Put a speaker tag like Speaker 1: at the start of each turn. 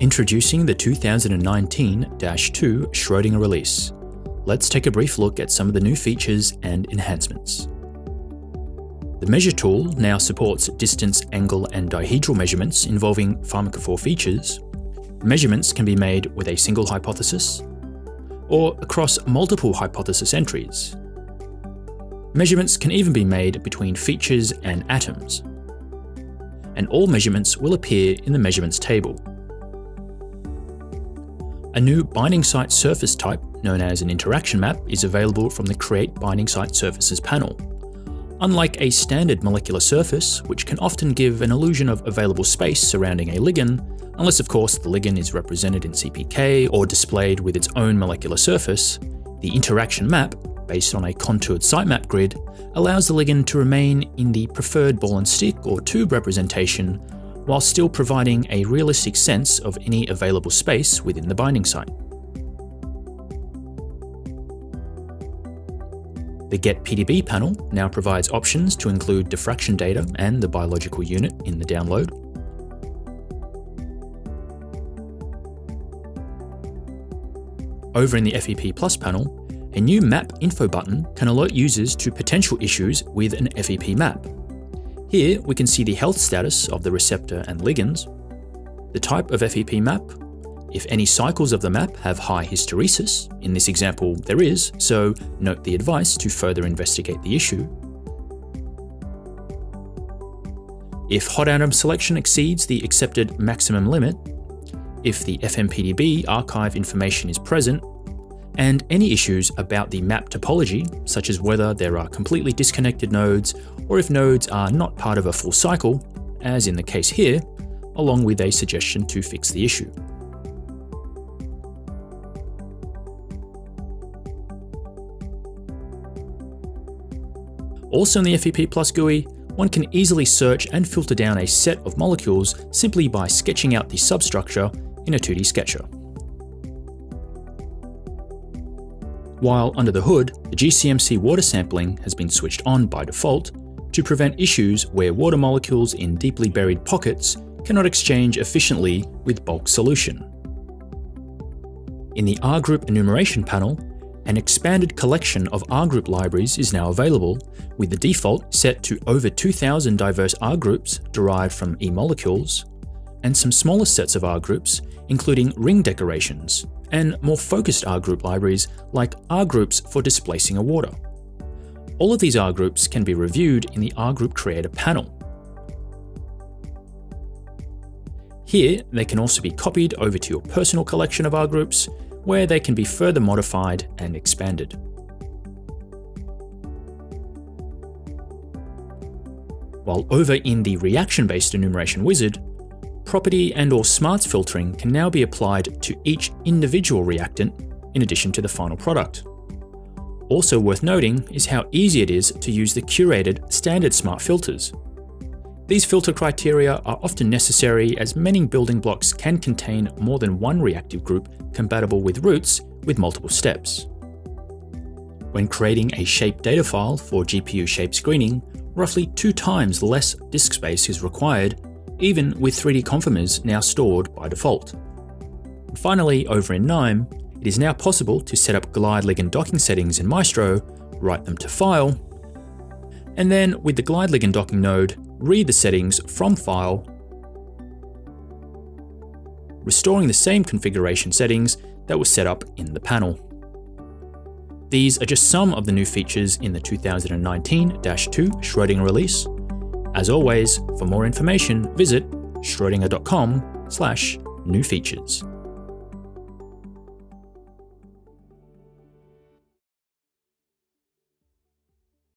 Speaker 1: Introducing the 2019-2 Schrodinger release. Let's take a brief look at some of the new features and enhancements. The Measure tool now supports distance, angle, and dihedral measurements involving pharmacophore features. Measurements can be made with a single hypothesis or across multiple hypothesis entries. Measurements can even be made between features and atoms. And all measurements will appear in the measurements table. A new binding site surface type, known as an interaction map, is available from the Create Binding Site Surfaces panel. Unlike a standard molecular surface, which can often give an illusion of available space surrounding a ligand, unless of course the ligand is represented in CPK or displayed with its own molecular surface, the interaction map, based on a contoured sitemap grid, allows the ligand to remain in the preferred ball and stick or tube representation while still providing a realistic sense of any available space within the binding site. The Get PDB panel now provides options to include diffraction data and the biological unit in the download. Over in the FEP Plus panel, a new Map Info button can alert users to potential issues with an FEP map, here we can see the health status of the receptor and ligands, the type of FEP map, if any cycles of the map have high hysteresis, in this example there is, so note the advice to further investigate the issue. If hot atom selection exceeds the accepted maximum limit, if the FMPDB archive information is present, and any issues about the map topology, such as whether there are completely disconnected nodes or if nodes are not part of a full cycle, as in the case here, along with a suggestion to fix the issue. Also in the FEP Plus GUI, one can easily search and filter down a set of molecules simply by sketching out the substructure in a 2D sketcher. While under the hood, the GCMC water sampling has been switched on by default to prevent issues where water molecules in deeply buried pockets cannot exchange efficiently with bulk solution. In the R group enumeration panel, an expanded collection of R group libraries is now available, with the default set to over 2,000 diverse R groups derived from E molecules, and some smaller sets of R groups, including ring decorations, and more focused R group libraries like R groups for displacing a water. All of these R groups can be reviewed in the R group creator panel. Here, they can also be copied over to your personal collection of R groups, where they can be further modified and expanded. While over in the reaction-based enumeration wizard, property and or smarts filtering can now be applied to each individual reactant in addition to the final product. Also worth noting is how easy it is to use the curated standard smart filters. These filter criteria are often necessary as many building blocks can contain more than one reactive group compatible with routes with multiple steps. When creating a shape data file for GPU shape screening, roughly two times less disk space is required even with 3D conformers now stored by default. And finally, over in KNIME, it is now possible to set up glide ligand docking settings in Maestro, write them to file, and then with the glide ligand docking node, read the settings from file, restoring the same configuration settings that were set up in the panel. These are just some of the new features in the 2019-2 Schrodinger release, as always, for more information, visit schrodinger.com slash new features.